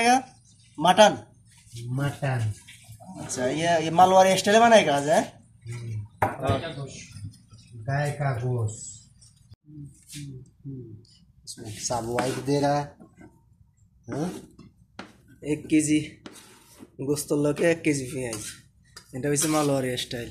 बनाएगा mutton mutton अच्छा ये ये मालवाड़ी स्टाइल में बनाएगा आज है गाय का गोश्त इसमें सब वाइट दे रहा है हाँ? एक কেজি গোস্তর লোকে এক কেজি পেঁয়াজ এটা হচ্ছে মালওয়ারি স্টাইল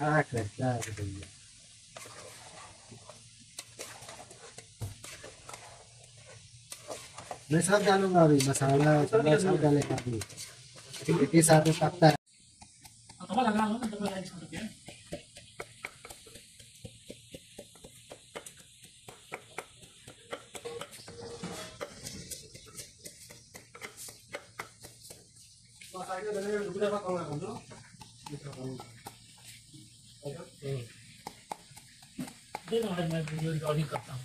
हाँ करता है भैया मैं सब डालूँगा अभी मसाला वसाला सब डालेगा अभी एक ही साथ में पकता है मैं वीडियो रिकॉर्डिंग करता हूँ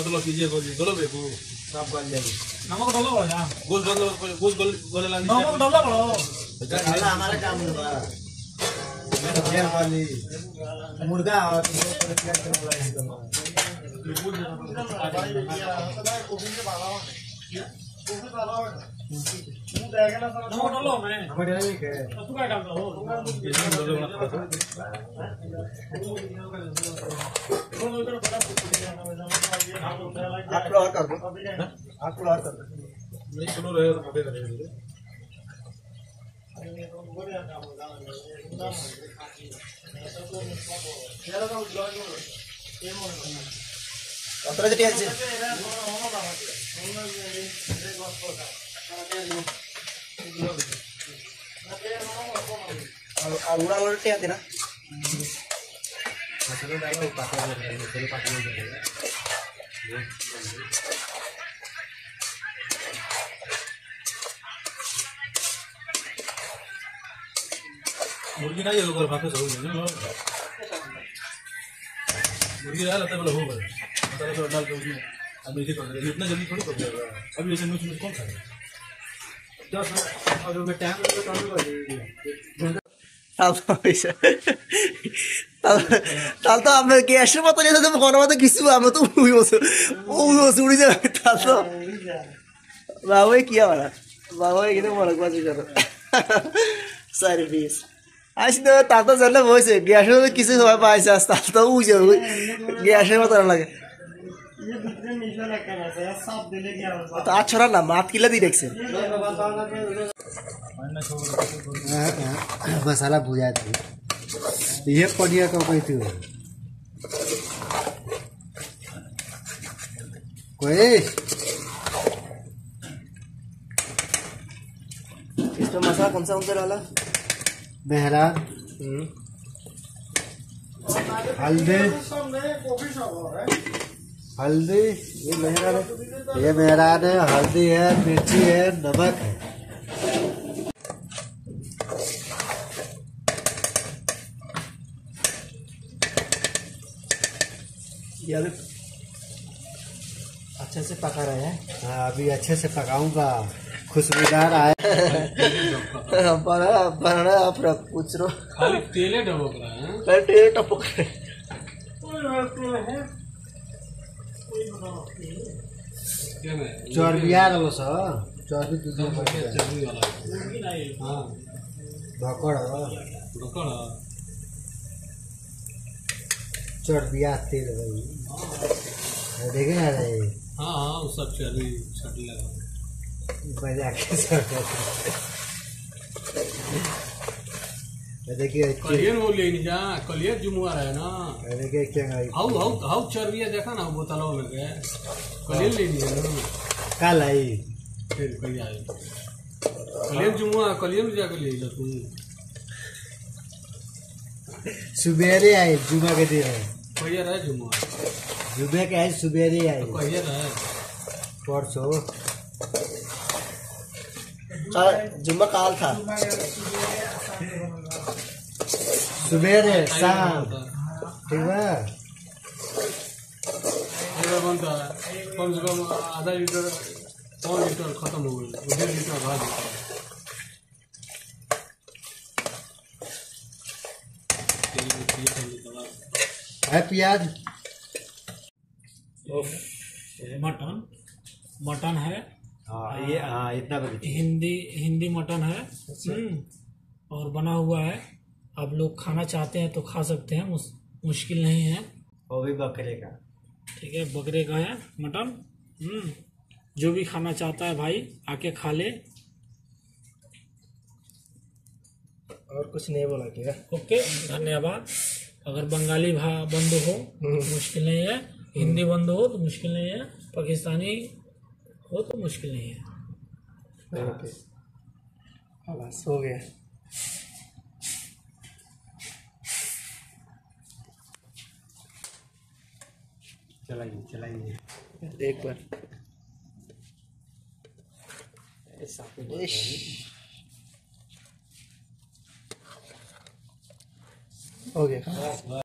देखो कतलो कीजिए गोली गोलो बेकू साफ़ कर लिया नमक डालो बड़ा जा गोल गोल गोल गोल गोल लानी नमक डालो बड़ा हमारा काम होगा। घेर वाली मुर्गा और नमक डालो मैं। हमारे के तो तू क्या डालता हो? आप थोड़ा और कर दो आप थोड़ा और कर दो नहीं सुनो रहे तो मोटे करेंगे কতটা যেটি আছে আর আর উড়া উড়াটি আছে না मुर्गी तो ना ये ऊपर वापस हो मुर्गी डाल लगता बोला हो गए मसाला डाल के उसमें अब नीचे कर देगा इतना जल्दी थोड़ी कर देगा। अब ये चम्मच में कौन खाएगा? दस और टाइम তাহলে তো আপনার গ্যাসের মতো নিয়ে যাবে কোনো মতো কিছু আমরা তো উড়ি বসে উড়ি বসে উড়ে যাবে তাহলে তো বাবু কি আমার বাবু এখানে মনে করছি কেন সরি প্লিজ আসি তো তা তো জানলে বসে গ্যাসের মতো কিছু সবাই পাইছে আস তাহলে তো উড়ে যাবে গ্যাসের মতো লাগে। আচ্ছা না, মাত কিলা দিয়ে দেখছে। হ্যাঁ হ্যাঁ। বসালা বুঝা ये पनिया को कोई थी कोई? इसमें मसाला कौन सा कौन सा डाला मेहरा हल्दी। हल्दी। ये मेहरान है। ये मेहरान है हल्दी है मिर्ची है नमक है। यार अच्छे से पका रहे हैं हाँ अभी अच्छे से पकाऊँगा खुशबूदार आए बड़ा बड़ा आप रख पूछ रो खाली तेले डबक रहा है बैठे टपक रहे क्या मैं चर्बिया रहो सर चर्बी दूध में पड़ गया। चर्बी वाला हाँ भकड़ हो, बकड़ चर्बिया तेल भाई देखे ना रे। हाँ हाँ वो सब चर्बी छट लगा मज़ा के ये देखिए कलियन वो ले जा कलियन जुमुआ रहे ना। देखिए क्या है हाउ हाउ हाउ चर्बिया देखा ना बोतलों में के कलियन ले है ना। कल आई। फिर कहीं आए। कलियन जुमुआ कलियन जाकर ले जा तू। सुबेरे आई जुमा के दिन है जुमुआ जुमे। के आई सुबेरे कहिया रहे। परसों। जुम्मा काल था। सुबेरे शाम। ठीक है? बनता है। कम से कम आधा लीटर पौन लीटर खत्म हो गई। डेढ़ लीटर भाग देता है तेल में तेल डाल देता है। प्याज मटन मटन है। हाँ ये हाँ इतना हिंदी हिंदी मटन है। हम्म, और बना हुआ है। आप लोग खाना चाहते हैं तो खा सकते हैं मुस, मुश्किल नहीं है। वो भी बकरे का। ठीक है बकरे का है मटन। हम्म, जो भी खाना चाहता है भाई आके खा ले। और कुछ नहीं बोला क्या? ओके धन्यवाद। अगर बंगाली भा बंधु हो तो मुश्किल नहीं है। हिंदी बंधु हो तो मुश्किल नहीं है। पाकिस्तानी हो तो मुश्किल नहीं है। बस हो गया। चलाइए चलाइए। एक बार इश। हो गया